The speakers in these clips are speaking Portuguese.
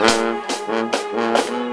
Williams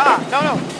好了，走了。